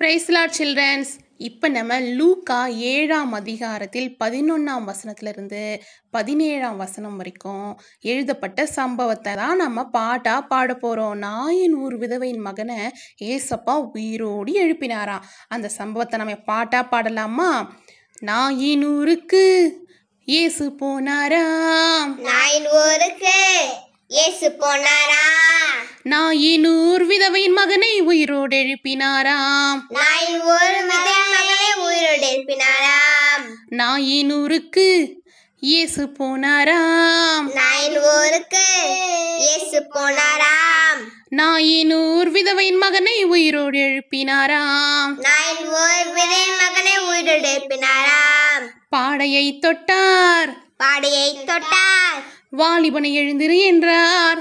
பிரைஸ்லாட் children's இப்போ நம்ம லூக்கா ஏழாம் அதிகாரத்தில் பதினொன்றாம் வசனத்திலிருந்து பதினேழாம் வசனம் வரைக்கும் எழுதப்பட்ட சம்பவத்தை தான் நம்ம பாட்டாக பாட போகிறோம் நாயின் ஊர் விதவையின் மகனை ஏசப்பா உயிரோடு எழுப்பினாராம். அந்த சம்பவத்தை நம்ம பாட்டாக பாடலாமா? நாயின் ஊருக்கு இயேசு போனாராம். நாயின் ஊருக்கு இயேசு போனாரா? நாயினூர் விதவையின் மகனை உயிரோடு எழுப்பினாராம். நாயின் ஊர் மிதன் மகனை உயிரோடு எழுப்பினாராம். நாயினூருக்கு இயேசு போனாராம். நாயின் ஊருக்கு இயேசு போனாராம். நாயினூர் விதவையின் மகனை உயிரோடு எழுப்பினாராம். நாயின் ஊர் மிதன் மகனை உயிரோடு எழுப்பினாராம். பாடையை தொட்டார். பாடையை தொட்டார். வாலிபனை எழுந்திரு என்றார்.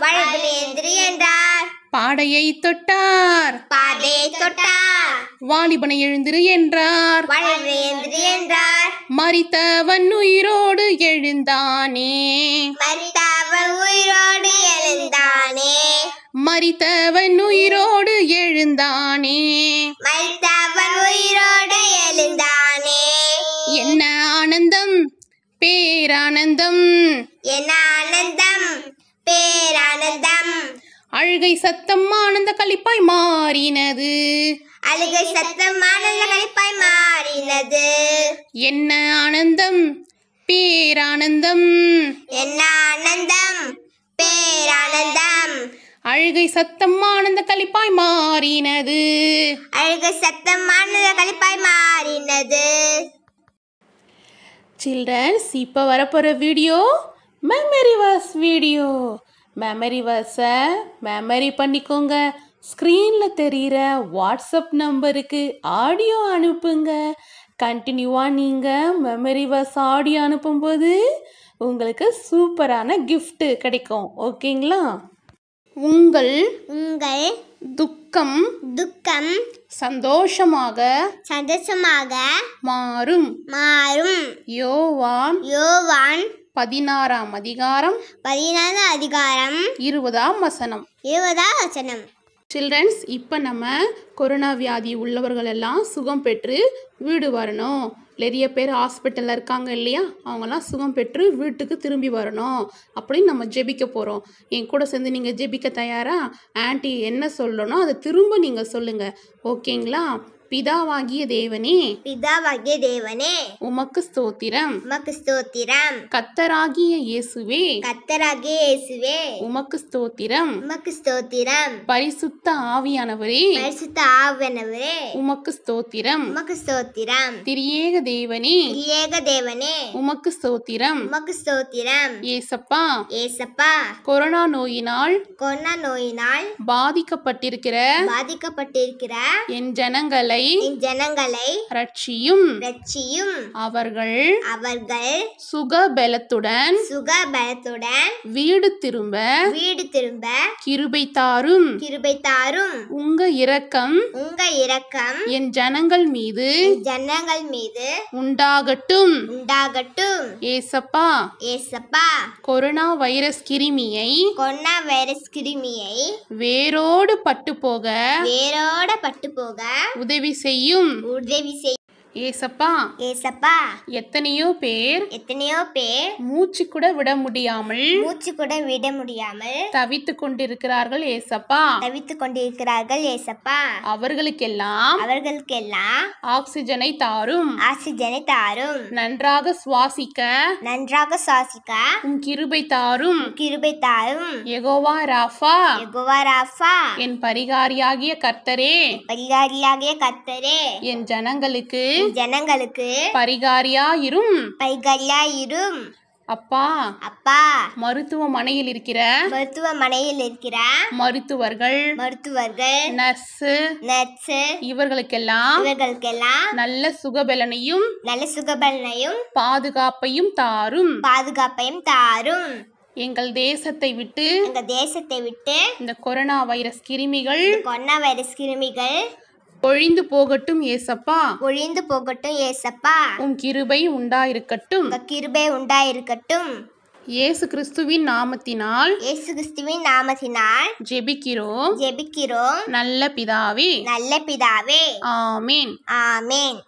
என்றார். பாடையை தொட்டார். பாடையை தொட்டார். வாலிபனை எழுந்திரு என்றார். வழபில் எந்திரி என்றார். மரித்தவன் உயிரோடு எழுந்தானே. மரித்தவன் உயிரோடு எழுந்தானே. மரித்தவன் உயிரோடு எழுந்தானே. மரித்தவன் அழுகை சத்தம் ஆனந்த களிப்பாய் மாறினது. அழுகை சத்தம் ஆனந்த கழிப்பாய் மாறினது. என்ன ஆனந்தம்? பேரானந்தம். என்ன ஆனந்தம்? பேரானந்தம். அழுகை சத்தம் ஆனந்த களிப்பாய் மாறினது. அழுகை சத்தம் ஆனந்த கழிப்பாய் மாறினது. சில்ட்ரன்ஸ் இப்போ வரப்போகிற video memory verse video memory வர்ஸை memory பண்ணிக்கோங்க. ஸ்க்ரீனில் தெரிகிற வாட்ஸ்அப் நம்பருக்கு ஆடியோ அனுப்புங்க. கண்டினியூவாக நீங்கள் மெமரி வர்ஸ் ஆடியோ அனுப்பும்போது உங்களுக்கு சூப்பரான gift கிடைக்கும். ஓகேங்களா? உங்கள் உங்கள் துக்கம் துக்கம் சந்தோஷமாக சந்தோஷமாக மாறும். மாறும். யோவான் யோவான் பதினாறாம் அதிகாரம் பதினாறு அதிகாரம் இருபதாம் வசனம். இருபதாம் வசனம். சில்ட்ரன்ஸ் இப்போ நம்ம கொரோனா வியாதி உள்ளவர்கள் எல்லாம் சுகம் பெற்று வீடு வரணும். நிறைய பேர் ஹாஸ்பிட்டலில் இருக்காங்க இல்லையா? அவங்கெல்லாம் சுகம் பெற்று வீட்டுக்கு திரும்பி வரணும் அப்படின்னு நம்ம ஜெபிக்க போகிறோம் என் கூட சேர்ந்து நீங்கள் ஜெபிக்க தயாரா? ஆன்ட்டி என்ன சொல்லணும் அதை திரும்ப நீங்கள் சொல்லுங்கள் ஓகேங்களா பிதாவாகிய தேவனே பிதாவாகிய தேவனே உமக்கு ஸ்தோத்திரம். உமக்கு ஸ்தோத்திரம். கத்தராகிய இயேசுவே கத்தராகிய இயேசுவே உமக்கு ஸ்தோத்திரம். உமக்கு ஸ்தோத்திரம். பரிசுத்த ஆவியானவரே பரிசுத்த ஆவியானவரே உமக்கு ஸ்தோத்திரம். உமக்கு ஸ்தோத்திரம். திரியேக தேவனே திரியேக தேவனே உமக்கு ஸ்தோத்திரம். உமக்கு ஸ்தோத்திரம். ஏசப்பா ஏசப்பா கொரோனா நோயினால் கொரோனா நோயினால் பாதிக்கப்பட்டிருக்கிற பாதிக்கப்பட்டிருக்கிற என் ஜனங்களை என் ஜனங்களை ரட்சியும் ரட்சியும் அவர்கள் அவர்கள் சுக பலத்துடன் சுக பலத்துடன் வீடு திரும்ப வீடு திரும்ப கிருபை தாரும் கிருபை தாரும் உங்க இரக்கம் உங்க இரக்கம் என் ஜனங்கள் மீது ஜனங்கள் மீது உண்டாகட்டும். உண்டாகட்டும். ஏசப்பா ஏசப்பா கொரோனா வைரஸ் கிருமியை கொரோனா வைரஸ் கிருமியை வேரோடு பட்டு போக வேரோட பட்டு போக உதவி செய்யும். உதவி செய் ஏசப்பா ஏசப்பா எத்தனையோ பேர் எத்தனையோ பேர் மூச்சு கூட விட முடியாமல் மூச்சு கூட விட முடியாமல் தவித்து கொண்டிருக்கிறார்கள் ஏசப்பா. தவித்துக் கொண்டிருக்கிறார்கள் ஏசப்பா. அவர்களுக்கெல்லாம் அவர்களுக்கெல்லாம் ஆக்சிஜனை தாரும். ஆக்சிஜனை தாரும். நன்றாக சுவாசிக்க நன்றாக சுவாசிக்க உம் கிருபை தாரும். கிருபை தாரும். யெகோவா ராஃபா யெகோவா ராஃபா. என் பரிகாரியாகிய கர்த்தரே. பரிகாரியாகிய கர்த்தரே. என் ஜனங்களுக்கு ஜனங்களுக்கு பரிகாரியாயிரும். பரிகாரியாயிரும். அப்பா அப்பா மருத்துவமனையில் இருக்கிற மருத்துவமனையில் இருக்கிற மருத்துவர்கள் மருத்துவர்கள் நர்ஸு நர்ஸு இவர்களுக்கெல்லாம் இவர்களுக்கெல்லாம் நல்ல சுகபலனையும் நல்ல சுகபலனையும் பாதுகாப்பையும் தாரும். பாதுகாப்பையும் தாரும். எங்கள் தேசத்தை விட்டு எங்க தேசத்தை விட்டு இந்த கொரோனா வைரஸ் கிருமிகள் கொரோனா வைரஸ் கிருமிகள் ஒழிந்து போகட்டும் ஏசப்பா. ஒழிந்து போகட்டும் ஏசப்பா. உம் கிருபை உண்டாயிருக்கட்டும். உங்க கிருபை உண்டாயிருக்கட்டும். இயேசு கிறிஸ்துவின் நாமத்தினால் இயேசு கிறிஸ்துவின் நாமத்தினால் ஜெபிக்கிறோம். ஜெபிக்கிறோம். நல்ல பிதாவே. நல்ல பிதாவே. ஆமீன். ஆமென்.